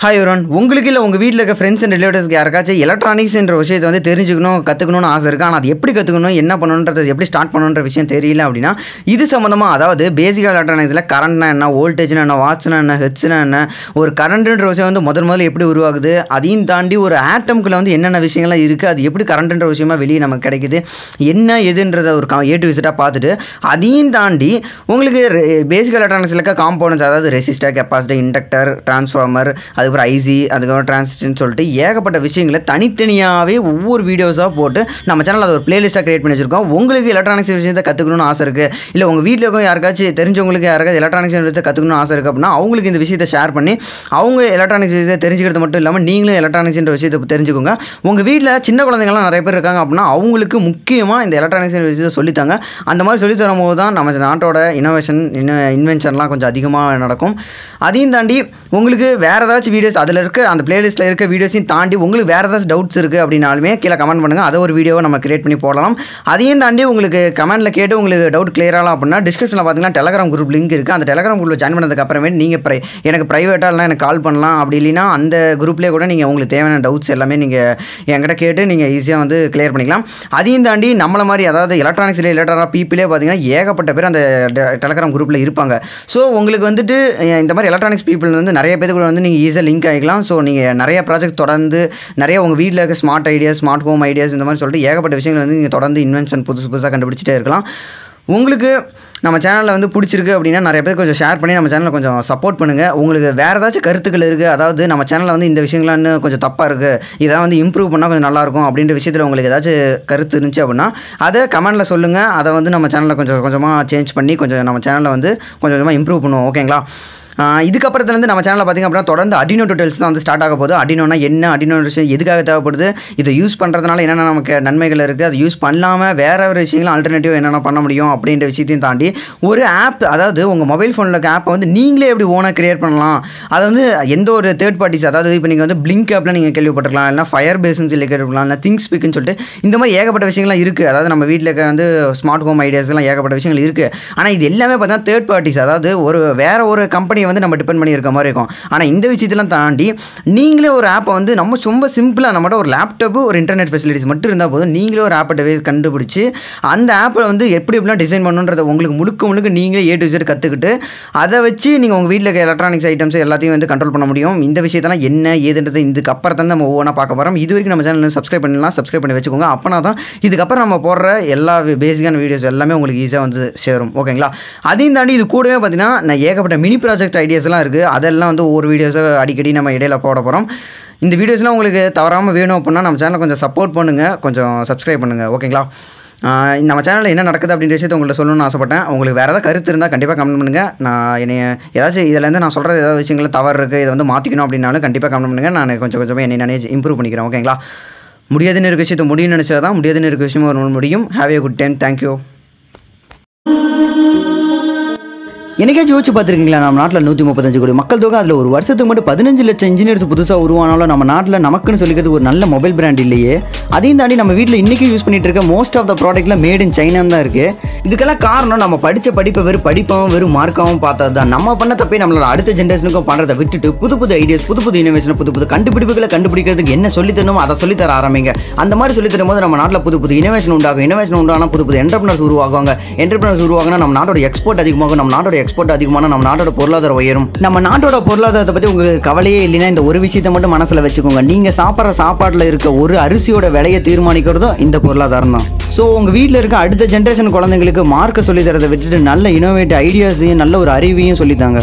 Hi ஒருவன் உங்களுக்கு இல்லை உங்கள் வீட்டில் இருக்க ஃப்ரெண்ட்ஸ் அண்ட் ரிலேட்டிவ்ஸ்க்கு யாருக்காச்சும் எலக்ட்ரானிக்ஸ்ன்ற விஷயத்தை வந்து தெரிஞ்சுக்கணும் கற்றுக்கணும்னு ஆசை இருக்குது ஆனால் அது எப்படி கற்றுக்கணும் என்ன பண்ணணுன்றது எப்படி ஸ்டார்ட் பண்ணணுன்ற விஷயம் தெரியல அப்படின்னா இது சம்மந்தமாக அதாவது பேசிக்காக எலக்ட்ரானிக்ஸில் கரண்ட்னா என்ன வோல்டேஜ்னா என்ன வாட்ஸ்னா என்ன ஹெட்ஸ்னா என்ன ஒரு கரண்ட்டுன்ற விஷயம் வந்து முதல் முதல்ல எப்படி உருவாகுது அதையும் தாண்டி ஒரு ஆட்டம்குள்ளே வந்து என்னென்ன விஷயங்கள்லாம் இருக்குது அது எப்படி கரண்ட்டுன்ற விஷயமா வெளியே நமக்கு கிடைக்குது என்ன எதுன்றதை ஒரு ஏ டு விசிட்டாக பார்த்துட்டு அதையும் தாண்டி உங்களுக்கு பேசிக் எலக்ட்ரானிக்ஸில் இருக்க காம்போனன்ஸ் அதாவது ரெசிஸ்டர் கெப்பாசிட்டி இண்டக்டர் டிரான்ஸ்ஃபார்மர் அதுக்கப்புறம் ஐசி அதுக்கப்புறம் டிரான்சிஸ்டர்னு சொல்லிட்டு ஏகப்பட்ட விஷயங்களை தனித்தனியாகவே ஒவ்வொரு வீடியோஸாக போட்டு நம்ம சேனல் அதை ஒரு பிளேலிஸ்ட்டாக கிரியேட் பண்ணி வச்சிருக்கோம். உங்களுக்கு எலக்ட்ரானிக்ஸ் விஷயத்தை கற்றுக்கணும்னு ஆசை இருக்குது இல்லை உங்கள் வீட்டில் இருக்கும் யாருக்காச்சும் தெரிஞ்சவங்களுக்கு யாருக்காச்சும் எலக்ட்ரானிக்ஸ் விஷயத்தை கற்றுக்கணும்னு ஆசை இருக்குது அப்படின்னா அவங்களுக்கு இந்த விஷயத்தை ஷேர் பண்ணி அவங்க எலக்ட்ரானிக்ஸ் விஷயத்தை தெரிஞ்சுக்கிறது மட்டும் இல்லாமல் நீங்களும் எலக்ட்ரானிக்ஸ்ன்ற விஷயத்தை தெரிஞ்சுக்கோங்க. உங்கள் வீட்டில் சின்ன குழந்தைங்களாம் நிறைய பேர் இருக்காங்க அப்படின்னா அவங்களுக்கு முக்கியமாக இந்த எலக்ட்ரானிக்ஸ் விஷயத்தை சொல்லித்தாங்க. அந்த மாதிரி சொல்லி தரும்போது தான் நம்ம நாட்டோட இனோவேஷன் இன்வென்ஷன்லாம் கொஞ்சம் அதிகமாக நடக்கும். அதையும் தாண்டி உங்களுக்கு வேறு ஏதாச்சும் வீடியோஸ் அதில் இருக்க அந்த பிளேலிஸ்ட்டில் இருக்க வீடியோஸையும் தாண்டி உங்களுக்கு வேறு ஏதாச்சும் டவுட்ஸ் இருக்குது அப்படின்னாலுமே கீழே கமெண்ட் பண்ணுங்கள் அதை ஒரு வீடியோவை நம்ம கிரியேட் பண்ணி போடலாம். அதையும் தாண்டி உங்களுக்கு கமெண்ட்டில் கேட்டு உங்களுக்கு டவுட் கிளியர் ஆகலாம் அப்படின்னா டிஸ்கிரிப்ஷனில் பார்த்தீங்கன்னா டெலகிராம் குரூப் லிங்க் இருக்குது அந்த டெலகிராம் குரூப்பில் ஜாயின் பண்ணதுக்கு அப்புறமே நீங்கள் ப்ரை எனக்கு ப்ரைவேட்டாக இல்லைனா எனக்கு கால் பண்ணலாம். அப்படி இல்லைன்னா அந்த குரூப்லேயே கூட நீங்கள் உங்களுக்கு தேவையான டவுட்ஸ் எல்லாமே நீங்கள் என்கிட்ட கேட்டு நீங்கள் ஈஸியாக வந்து கிளியர் பண்ணிக்கலாம். அதையும் தாண்டி நம்மளை மாதிரி அதாவது எலக்ட்ரானிக்ஸ் ரிலேட்டடாக பீப்பிளே பார்த்தீங்கன்னா ஏகப்பட்ட பேர் அந்த டெலகிராம் குரூப்பில் இருப்பாங்க. ஸோ உங்களுக்கு வந்துட்டு இந்த மாதிரி எலக்ட்ரானிக்ஸ் பீப்புள் வந்து நிறைய பேர் கூட வந்து நீங்கள் ஈஸியாக லிங்க் ஆகிக்கலாம். ஸோ நீங்கள் நிறைய ப்ராஜெக்ட் தொடர்ந்து நிறைய உங்கள் வீட்டில் இருக்க smart ideas smart home ideas இந்த மாதிரி சொல்லிட்டு ஏகப்பட்ட விஷயங்கள் வந்து நீங்கள் தொடர்ந்து இன்வென்ஷன் புதுசு புதுசாக கண்டுபிடிச்சிட்டே இருக்கலாம். உங்களுக்கு நம்ம சேனலில் வந்து பிடிச்சிருக்கு அப்படின்னா நிறைய பேர் கொஞ்சம் ஷேர் பண்ணி நம்ம சேனலை கொஞ்சம் சப்போர்ட் பண்ணுங்கள் உங்களுக்கு வேறு ஏதாச்சும் கருத்துக்கள் இருக்குது அதாவது நம்ம சேனலில் வந்து இந்த விஷயங்கள்லாம் கொஞ்சம் தப்பாக இருக்குது இதெல்லாம் வந்து இம்ப்ரூவ் பண்ணால் கொஞ்சம் நல்லாயிருக்கும் அப்படின்ற விஷயத்தில் உங்களுக்கு ஏதாச்சும் கருத்து இருந்துச்சு அப்படின்னா அதை கமெண்ட்டில் சொல்லுங்கள் அதை வந்து நம்ம சேனலில் கொஞ்சம் கொஞ்சமாக சேஞ்ச் பண்ணி கொஞ்சம் நம்ம சேனலில் வந்து கொஞ்சம் கொஞ்சமாக இம்ப்ரூவ் பண்ணுவோம். ஓகேங்களா இதுக்கப்புறத்துலேருந்து நம்ம சேனலில் பார்த்திங்க அப்படின்னா தொடர்ந்து அடினோ டூட்டல்ஸ் தான் வந்து ஸ்டார்ட் ஆக போகுது. அடினோனா என்ன? அடினோ விஷயம் எதுக்காக தேவைப்படுது? இதை யூஸ் பண்ணுறதுனால என்னென்ன நமக்கு நன்மைகள் இருக்குது அதை யூஸ் பண்ணாமல் வேறு ஒரு விஷயங்களும் ஆல்டர்னேட்டிவ் என்னென்ன பண்ண முடியும் அப்படின்ற விஷயத்தையும் தாண்டி ஒரு ஆப் அதாவது உங்கள் மொபைல் ஃபோனில் இருக்க ஆப்பை வந்து நீங்களே எப்படி ஓனாக கிரியேட் பண்ணலாம்? அதை வந்து எந்த ஒரு தேர்ட் பார்ட்டிஸ் அதாவது இப்போ நீங்கள் வந்து பிளிங்க் ஆப்பில் நீங்கள் கேள்விப்பட்டிருக்கலாம். இல்லைனா ஃபயர் பேஸ்னு சொல்லி கேட்டுருக்கலாம் இல்லை திங்ஸ் ஸ்பீக்குன்னு சொல்லிட்டு இந்த மாதிரி ஏகப்பட்ட விஷயங்கள்லாம் இருக்குது அதாவது நம்ம வீட்டில் இருக்க வந்து ஸ்மார்ட் ஹோம் ஐடியாஸ்லாம் ஏகப்பட்ட விஷயங்கள் இருக்குது ஆனால் இது எல்லாமே பார்த்தா தேர்ட் பார்ட்டிஸ் அதாவது ஒரு வேற ஒரு கம்பெனியை வந்து நம்ம டிபெண்ட் பண்ணி இருக்க மாதிரி இருக்கும். ஆனால் இந்த விஷயத்தெல்லாம் தாண்டி நீங்களே ஒரு ஆப்பை வந்து நம்ம ரொம்ப சிம்பிளாக நம்மகிட்ட ஒரு லேப்டாப்பு ஒரு இன்டர்நெட் ஃபெசிலிட்டிஸ் மட்டும் இருந்தால் போதும். நீங்களே ஒரு ஆப்பை கண்டுபிடிச்சி அந்த ஆப்பை வந்து எப்படி எப்படிலாம் டிசைன் பண்ணுன்றதை உங்களுக்கு முழுக்க முழுக்க நீங்களே ஏ டு Z கற்றுக்கிட்டு அதை வச்சு நீங்கள் உங்கள் வீட்டில் இருக்க எலக்ட்ரானிக்ஸ் ஐட்டம்ஸ் எல்லாத்தையும் வந்து கண்ட்ரோல் பண்ண முடியும். இந்த விஷயத்தெல்லாம் என்ன ஏதுன்றது இதுக்கு அப்புறம் தான் நம்ம ஒவ்வொன்றா பார்க்க போகிறோம் இது வரைக்கும் நம்ம சேனல் சப்ஸ்கிரைப் பண்ணலாம் சப்ஸ்கிரைப் பண்ணி வச்சுக்கோங்க. அப்போனா தான் இதுக்கப்புறம் நம்ம போடுற எல்லா பேசிக்கான வீடியோஸ் எல்லாமே உங்களுக்கு ஈஸியாக வந்து சேரும். ஓகேங்களா அதையும் தாண்டி இது கூடவே பார்த்தீங்கன்னா நான் ஏகப்பட்ட மினி ப்ராஜெக்ட் ஐடியாஸ்லாம் இருக்குது அதெல்லாம் வந்து ஒவ்வொரு வீடியோஸாக அடிக்கடி நம்ம இடையில போட போகிறோம் இந்த வீடியோஸ்லாம் உங்களுக்கு தவறாமல் வேணும் அப்படின்னா நம்ம சேனலை கொஞ்சம் சப்போர்ட் பண்ணுங்கள் கொஞ்சம் சப்ஸ்கிரைப் பண்ணுங்கள் ஓகேங்களா நம்ம சேனலில் என்ன நடக்குது அப்படின்ற விஷயத்தை உங்களை சொல்லணும்னு ஆசைப்பட்டேன். உங்களுக்கு வேறு ஏதாவது கருத்து இருந்தால் கண்டிப்பாக கமெண்ட் பண்ணுங்கள் நான் என்னைய ஏதாச்சும் இதுலேருந்து நான் சொல்கிற ஏதாவது விஷயங்கள் தவறு இருக்குது இதை வந்து மாற்றிக்கணும் அப்படின்னாலும் கண்டிப்பாக கமெண்ட் பண்ணுங்கள் நான் கொஞ்சம் கொஞ்சமாக என்னை நானே இம்ப்ரூவ் பண்ணிக்கிறேன். ஓகேங்களா முடியாதுன்னு இருக்க விஷயத்தை முடியும்னு நினச்சா தான் முடியாதுன்னு இருக்க விஷயமும் ஒரு முடியும். Have a good time thank you என்னைக்காச்சும் யோசிச்சு பார்த்துருக்கீங்களா? நம்ம நாட்டில் நூற்றி முப்பத்தஞ்சு கோடி மக்கள் தொகை அதில் ஒரு வருஷத்துக்கு மட்டும் பதினஞ்சு லட்சம் இன்ஜினியர்ஸ் புதுசாக உருவானாலும் நம்ம நாட்டில் நமக்குன்னு சொல்லிக்கிறது ஒரு நல்ல மொபைல் பிராண்ட் இல்லையே. அதையும் தாண்டி நம்ம வீட்டில் இன்றைக்கும் யூஸ் பண்ணிட்டு இருக்க மோஸ்ட் ஆஃப் த ப்ராடக்ட்ல மேட் இன் சைனா தான் இருக்குது இதுக்கெல்லாம் காரணம் நம்ம படித்த படிப்பை வெறும் படிப்பாகவும் வெறும் மார்க்காகவும் பார்த்தது தான். நம்ம பண்ண தப்பே நம்மளோட அடுத்த ஜென்ரேஷனுக்கும் பண்ணுறதை விட்டுட்டு புது புது ஐடியாஸ் புது புது இனோவேஷன் புது புது கண்டுபிடிப்புகளை கண்டுபிடிக்கிறதுக்கு என்ன சொல்லி தரணுமோ அதை சொல்லி தர ஆரம்பிங்க. அந்த மாதிரி சொல்லி தரும்போது நம்ம நாட்டில் புது புது இனோவேஷன் உண்டாகும். இனோவேஷன் உண்டானா புது புது என்டர்பிரினர்ஸ் உருவாகுவாங்க. என்டர்பிரினர்ஸ் உருவாகினா நம்ம நாட்டோட எக்ஸ்போர்ட் அதிகமாகும். நம்ம நாட்டோட எக்ஸ்போர்ட் அதிகமான நம்ம நாட்டோட பொருளாதாரம் உயரும். நம்ம நாட்டோட பொருளாதாரத்தை பற்றி உங்களுக்கு கவலையே இல்லைன்னா இந்த ஒரு விஷயத்தை மட்டும் மனசில் வச்சுக்கோங்க. நீங்கள் சாப்பிட்ற சாப்பாட்டில் இருக்க ஒரு அரிசியோட விலையை தீர்மானிக்கிறதும் இந்த பொருளாதாரம் தான். ஸோ உங்கள் வீட்டில் இருக்க அடுத்த ஜென்ரேஷன் குழந்தைங்களுக்கு மார்க்கை சொல்லி தரதை விட்டுட்டு நல்ல இனோவேட்டிவ் ஐடியாஸையும் நல்ல ஒரு அறிவையும் சொல்லித்தாங்க